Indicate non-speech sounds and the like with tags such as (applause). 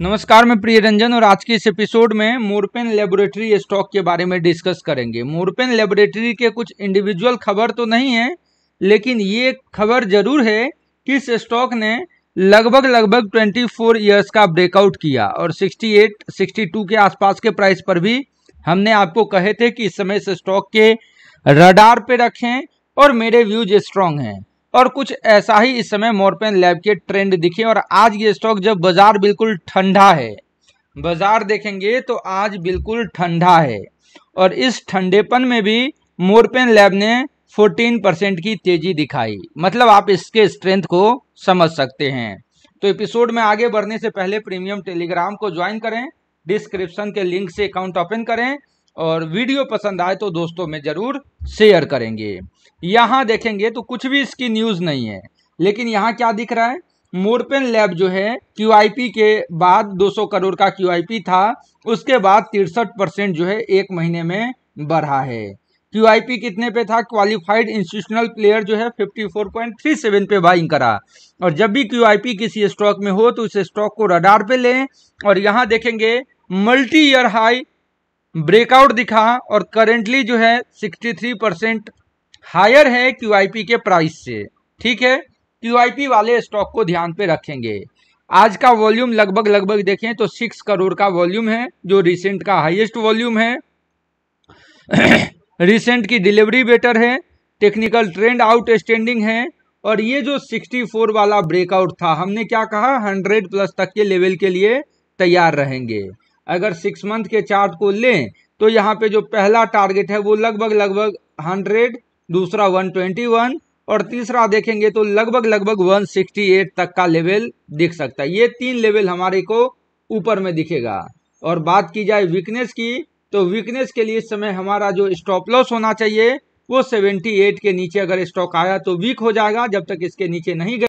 नमस्कार, मैं प्रिय रंजन और आज के इस एपिसोड में मोरपेन लेबोरेटरी स्टॉक के बारे में डिस्कस करेंगे। मोरपेन लेबोरेटरी के कुछ इंडिविजुअल खबर तो नहीं है, लेकिन ये खबर ज़रूर है कि इस स्टॉक ने लगभग लगभग 24 इयर्स का ब्रेकआउट किया और 68 62 के आसपास के प्राइस पर भी हमने आपको कहे थे कि इस समय इस स्टॉक के रडार पे रखें और मेरे व्यूज़ स्ट्रांग हैं। और कुछ ऐसा ही इस समय मोरपेन लैब के ट्रेंड दिखे और आज ये स्टॉक जब बाज़ार बिल्कुल ठंडा है, बाज़ार देखेंगे तो आज बिल्कुल ठंडा है और इस ठंडेपन में भी मोरपेन लैब ने 14 परसेंट की तेज़ी दिखाई। मतलब आप इसके स्ट्रेंथ को समझ सकते हैं। तो एपिसोड में आगे बढ़ने से पहले प्रीमियम टेलीग्राम को ज्वाइन करें, डिस्क्रिप्शन के लिंक से अकाउंट ओपन करें और वीडियो पसंद आए तो दोस्तों में ज़रूर शेयर करेंगे। यहाँ देखेंगे तो कुछ भी इसकी न्यूज़ नहीं है। लेकिन यहाँ क्या दिख रहा है? मोरपेन लैब जो है क्यूआईपी के बाद 200 करोड़ का क्यूआईपी था। उसके बाद तिरसठ परसेंट जो है एक महीने में बढ़ा है। क्यूआईपी कितने पे था? क्वालिफाइड इंस्टीट्यूशनल प्लेयर जो है 54.37 पे बाइंग करा। और जब भी क्यूआईपी किसी स्टॉक में हो तो उस स्टॉक को रडार पे लें। और यहाँ देखेंगे मल्टी ईयर हाई ब्रेकआउट दिखा और करेंटली जो है 63 परसेंट हायर है क्यूआईपी के प्राइस से। ठीक है? क्यूआईपी वाले स्टॉक को ध्यान पे रखेंगे। आज का वॉल्यूम लगभग लगभग देखें तो सिक्स करोड़ का वॉल्यूम है, जो रिसेंट का हाईएस्ट वॉल्यूम है। (coughs) रिसेंट की डिलीवरी बेटर है टेक्निकल ट्रेंड आउटस्टैंडिंग है, और ये जो 64 वाला ब्रेकआउट था, हमने क्या कहा? 100 प्लस तक के लेवल के लिए तैयार रहेंगे। अगर सिक्स मंथ के चार्ट को लें तो यहाँ पे जो पहला टारगेट है वो लगभग लगभग हंड्रेड दूसरा वन ट्वेंटी वन और तीसरा देखेंगे तो लगभग लगभग वन सिक्सटी एट तक का लेवल दिख सकता है। ये तीन लेवल हमारे को ऊपर में दिखेगा। और बात की जाए वीकनेस की तो वीकनेस के लिए इस समय हमारा जो स्टॉप लॉस होना चाहिए, वो 78 के नीचे अगर स्टॉक आया तो वीक हो जाएगा, जब तक इसके नीचे नहीं गए